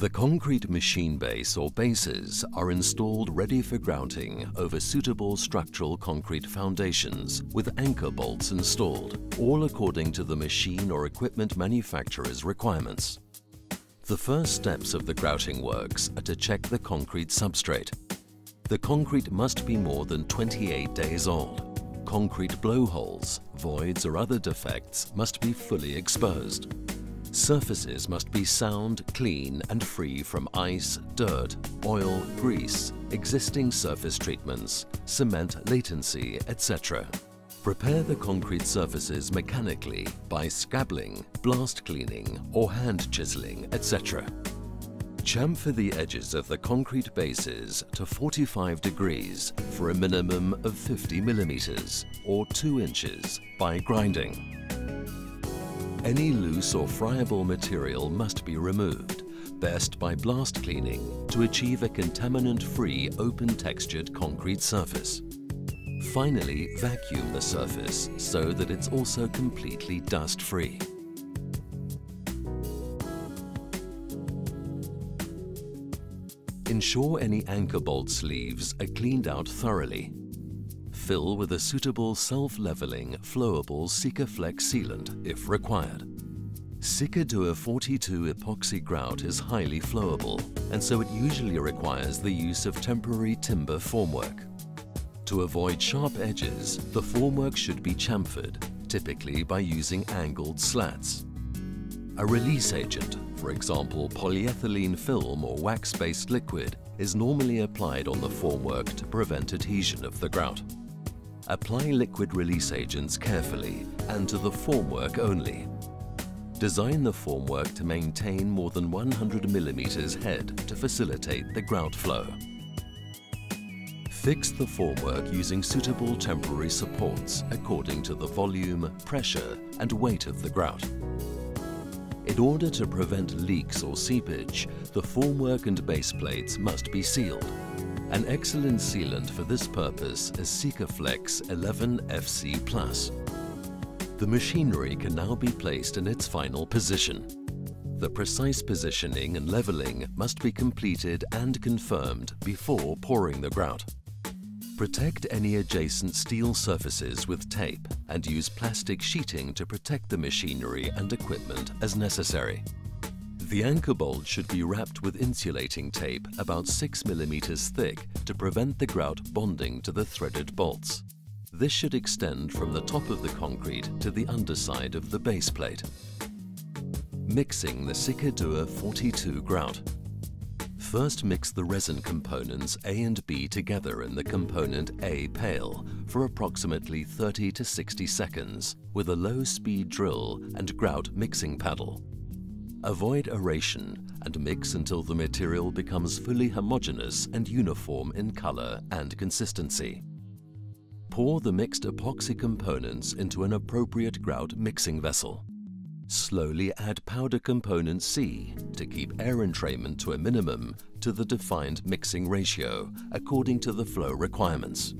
The concrete machine base or bases are installed ready for grouting over suitable structural concrete foundations with anchor bolts installed, all according to the machine or equipment manufacturer's requirements. The first steps of the grouting works are to check the concrete substrate. The concrete must be more than 28 days old. Concrete blowholes, voids or other defects must be fully exposed. Surfaces must be sound, clean and free from ice, dirt, oil, grease, existing surface treatments, cement laitance, etc. Prepare the concrete surfaces mechanically by scabbling, blast cleaning or hand chiseling, etc. Chamfer the edges of the concrete bases to 45 degrees for a minimum of 50 millimeters or 2 inches by grinding. Any loose or friable material must be removed, best by blast cleaning to achieve a contaminant-free open-textured concrete surface. Finally, vacuum the surface so that it's also completely dust-free. Ensure any anchor bolt sleeves are cleaned out thoroughly fill with a suitable self-leveling, flowable Sikaflex sealant if required. Sikadur 42 epoxy grout is highly flowable and so it usually requires the use of temporary timber formwork. To avoid sharp edges, the formwork should be chamfered, typically by using angled slats. A release agent, for example polyethylene film or wax-based liquid, is normally applied on the formwork to prevent adhesion of the grout. Apply liquid release agents carefully and to the formwork only. Design the formwork to maintain more than 100 millimeters head to facilitate the grout flow. Fix the formwork using suitable temporary supports according to the volume, pressure and weight of the grout. In order to prevent leaks or seepage, the formwork and base plates must be sealed. An excellent sealant for this purpose is Sikaflex 11 FC+. The machinery can now be placed in its final position. The precise positioning and leveling must be completed and confirmed before pouring the grout. Protect any adjacent steel surfaces with tape and use plastic sheeting to protect the machinery and equipment as necessary. The anchor bolt should be wrapped with insulating tape about 6 mm thick to prevent the grout bonding to the threaded bolts. This should extend from the top of the concrete to the underside of the base plate. Mixing the Sikadur 42 grout. First mix the resin components A and B together in the component A pail for approximately 30 to 60 seconds with a low-speed drill and grout mixing paddle. Avoid aeration and mix until the material becomes fully homogeneous and uniform in color and consistency. Pour the mixed epoxy components into an appropriate grout mixing vessel. Slowly add powder component C to keep air entrainment to a minimum to the defined mixing ratio according to the flow requirements.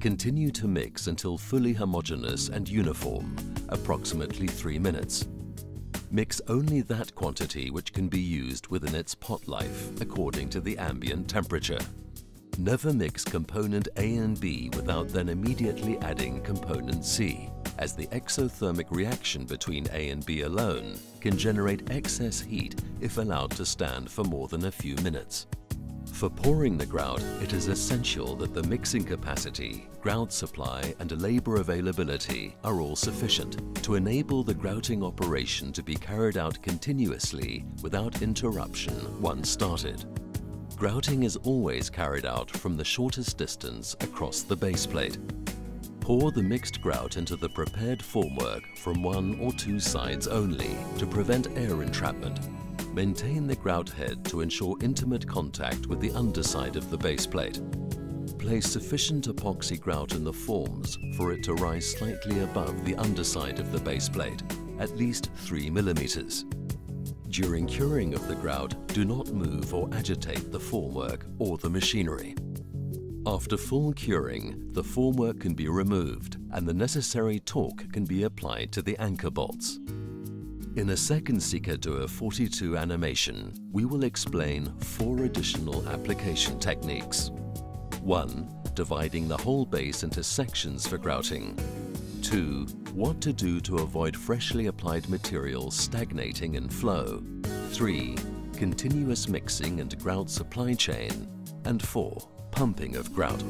Continue to mix until fully homogeneous and uniform, approximately 3 minutes. Mix only that quantity which can be used within its pot life according to the ambient temperature. Never mix component A and B without then immediately adding component C, as the exothermic reaction between A and B alone can generate excess heat if allowed to stand for more than a few minutes. For pouring the grout, it is essential that the mixing capacity, grout supply and labour availability are all sufficient to enable the grouting operation to be carried out continuously without interruption once started. Grouting is always carried out from the shortest distance across the base plate. Pour the mixed grout into the prepared formwork from one or two sides only to prevent air entrapment Maintain the grout head to ensure intimate contact with the underside of the base plate. Place sufficient epoxy grout in the forms for it to rise slightly above the underside of the base plate, at least 3 millimeters. During curing of the grout, do not move or agitate the formwork or the machinery. After full curing, the formwork can be removed and the necessary torque can be applied to the anchor bolts. In a second Sikadur 42 animation, we will explain four additional application techniques. 1. Dividing the whole base into sections for grouting. 2. What to do to avoid freshly applied materials stagnating in flow. 3. Continuous mixing and grout supply chain. And 4. Pumping of grout.